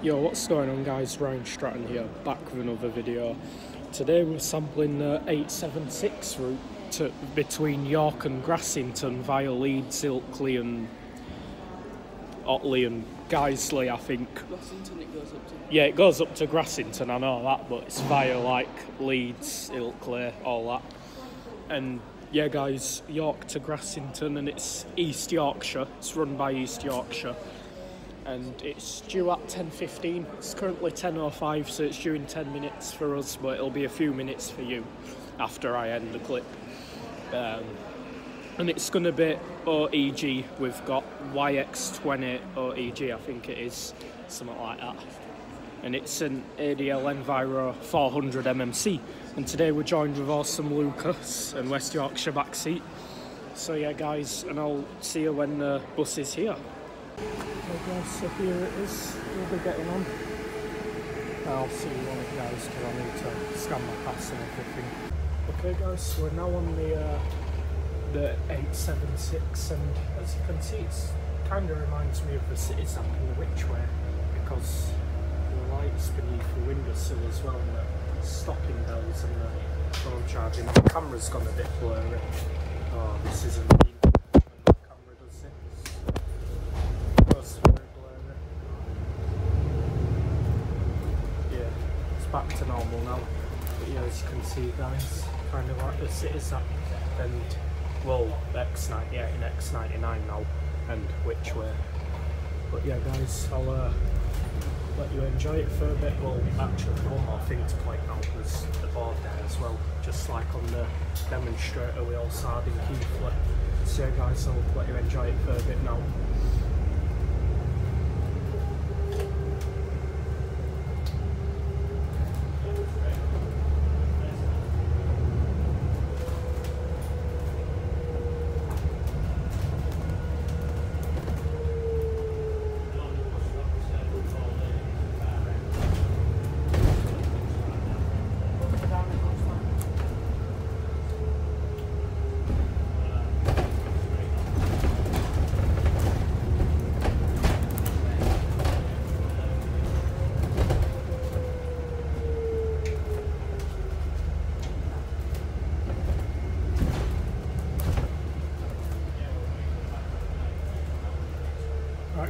Yo, what's going on guys? Ryan Stratton here, back with another video. Today we're sampling the 876 route to, between York and Grassington via Leeds, Ilkley and Otley and Guiseley, I think. Grassington it goes up to. Yeah, it goes up to Grassington, I know that, but it's via like Leeds, Ilkley, all that. And yeah, guys, York to Grassington, and it's East Yorkshire. It's run by East Yorkshire, and it's due at 10:15. It's currently 10:05, so it's due in 10 minutes for us, but it'll be a few minutes for you after I end the clip. Um, and it's going to be OEG. We've got YX20 OEG, I think it is, something like that. And it's an ADL Enviro 400 MMC. And today we're joined with awesome Lucas and West Yorkshire backseat. So yeah, guys, and I'll see you when the bus is here. Okay, guys, so here it is. We'll be getting on. I'll see you on it, guys, because I need to scan my pass and everything. Okay, guys, so we're now on the uh, the 876, and as you can see, it's kind of reminds me of the CityZap in the Witch Way because the lights beneath the windowsill as well, and the stopping bells and the phone charging. The camera's gone a bit blurry. Oh, this isn't me. When the camera does it. Goes very blurry. Yeah, it's back to normal now. But yeah, as you can see, guys, kind of like the CityZap and well, X98 and X99 now, and Witch Way. But yeah, guys, I'll uh, let you enjoy it for a bit. Well, actually, one more thing to point out was the board there as well, just like on the demonstrator we all saw in Keighley. So yeah, guys, I'll let you enjoy it for a bit now.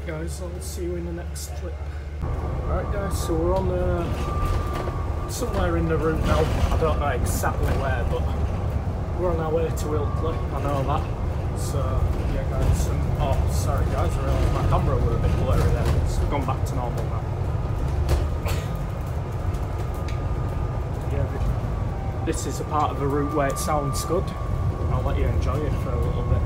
Guys, I'll see you in the next clip. Alright guys, so we're on uh, somewhere in the route now. I don't know exactly where, but we're on our way to Ilkley. I know that. So yeah guys, and, oh sorry guys, I realised my camera was a bit blurry there. It's gone back to normal now. Yeah, this is a part of the route where it sounds good. I'll let you enjoy it for a little bit.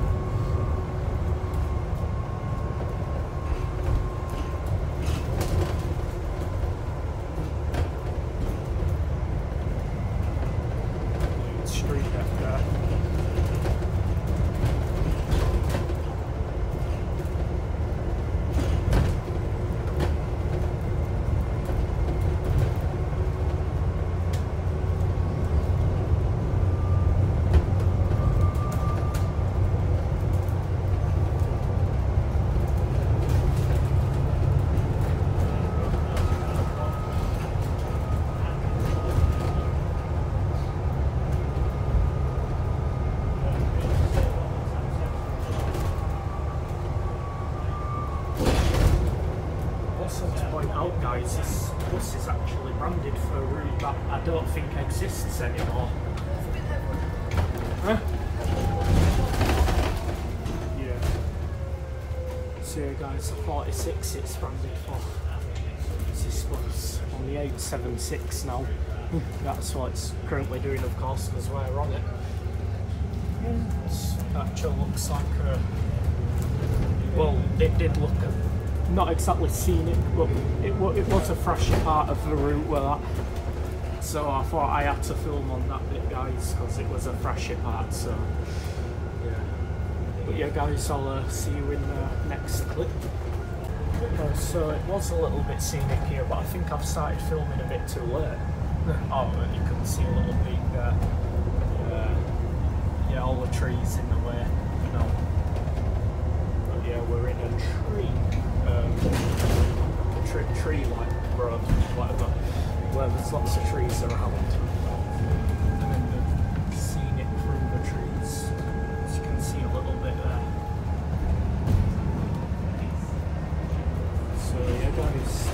street up there. Also to point out guys, this bus is actually branded for a route that I don't think exists anymore. Huh? Yeah. So guys, the 46 it's branded for. This one's on the 876 now. That's what it's currently doing of course because we're on it. It actually looks like a well, it did look not exactly scenic, but it, it was a flashy part of the route where that. So I thought I had to film on that bit, guys, because it was a flashy part. So yeah. But yeah, guys, I'll uh, see you in the next clip. Uh, so it was a little bit scenic here, but I think I've started filming a bit too late. oh, you can see a little bit there. Yeah, yeah, all the trees in the way. You know. But yeah, we're in a tree. Um, a tree, tree like road, whatever, where there's lots of trees around. And then the scenic through the trees. As you can see a little bit there. So yeah guys.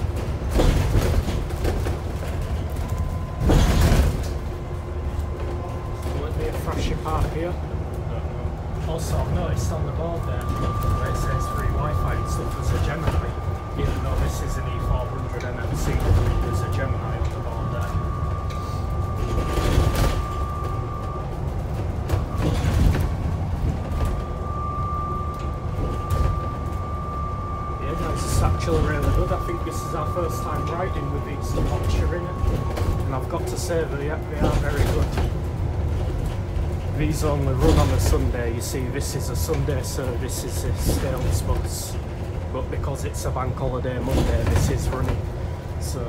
Will it be a flashy park here? Also, I've noticed on the board there where it says free Wi-Fi and stuff, there's a Gemini. Even though this is an E400 MMC, there's a Gemini on the board there. It's actually really good. I think this is our first time riding with these Yorkshire in it. And I've got to say that they are very good. These only run on a Sunday, you see this is a Sunday service, this is DalesBus. But because it's a bank holiday Monday, this is running. So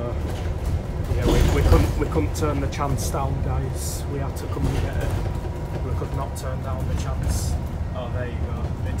yeah, we, we couldn't we couldn't turn the chance down guys. We had to come and get it. We could not turn down the chance. Oh there you go, bit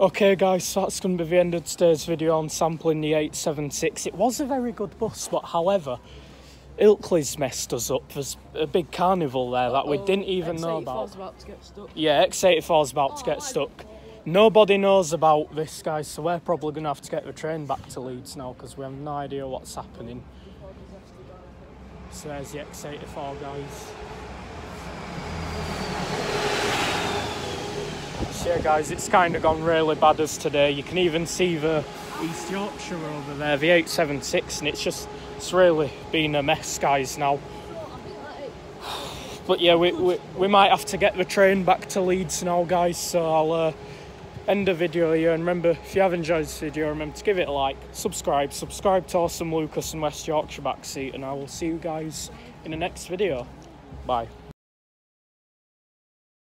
Okay guys, so that's going to be the end of today's video on sampling the 876. It was a very good bus, but however, Ilkley's messed us up. There's a big carnival there that we oh, didn't even know about. about to get stuck. Yeah, X84 is about to oh, get stuck. Nobody knows about this, guys, so we're probably going to have to get the train back to Leeds now because we have no idea what's happening. So there's the X84, guys. Yeah, guys, it's kind of gone really bad as today. You can even see the East Yorkshire over there, the 876, and it's just, it's really been a mess, guys, now. But yeah, we, we, we might have to get the train back to Leeds now, guys, so I'll uh, end the video here. And remember, if you have enjoyed this video, remember to give it a like, subscribe, subscribe to Awesome Lucas and West Yorkshire Backseat, and I will see you guys in the next video. Bye.